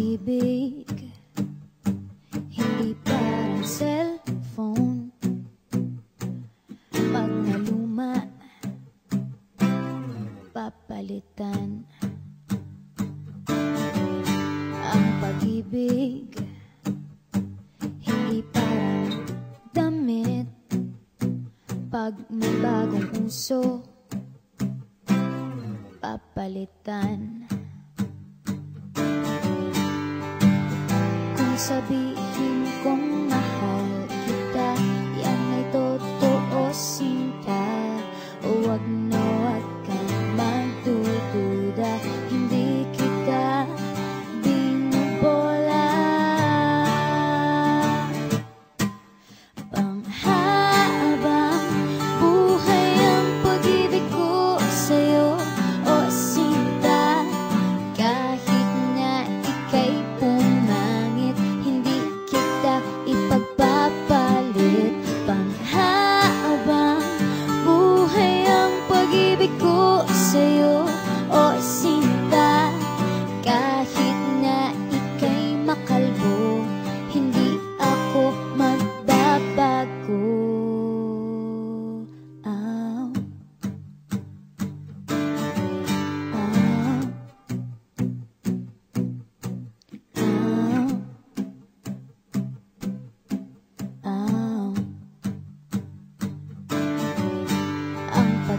pag-ibig Hindi parang cellphone. Pag naluma Papalitan. Ang pag-ibig Hindi parang damit. Pag may bagong uso Papalitan. sabe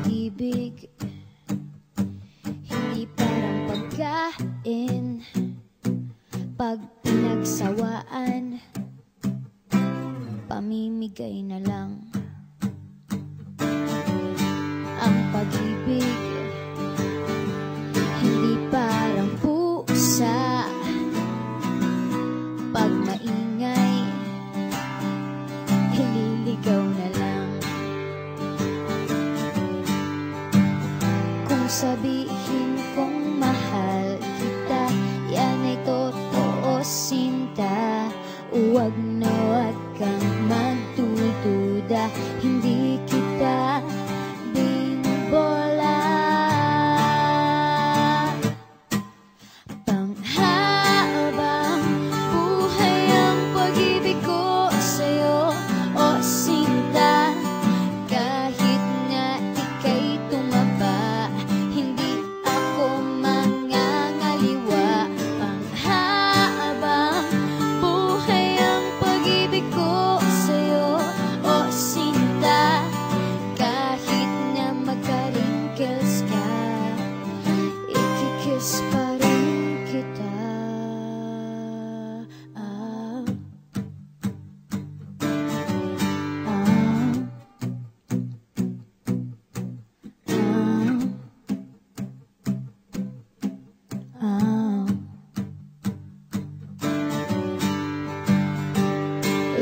pag-ibig. Hindi parang pagkain. Pag pinagsawaan Pamimigay na lang. Ang pag-ibig Hindi parang pusa. Pag sabihin kong mahal kita. Yan ay totoo sinta. Huwag na huwag kang magdududa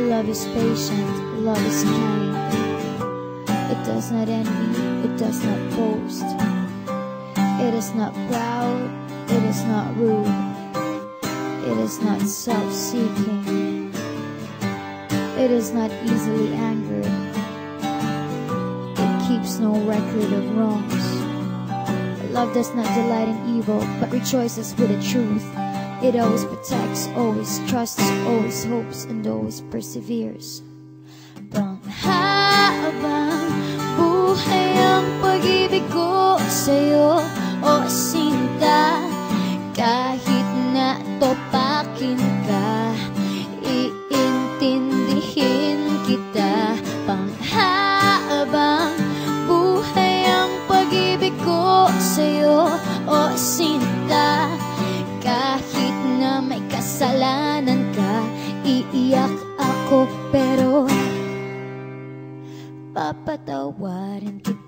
Love is patient, love is kind. It does not envy, it does not boast. It is not proud, it is not rude. It is not self seeking. It is not easily angered. It keeps no record of wrongs. Love does not delight in evil, but rejoices with the truth. It always protects, always trusts, always hopes, and always perseveres. up, but the what and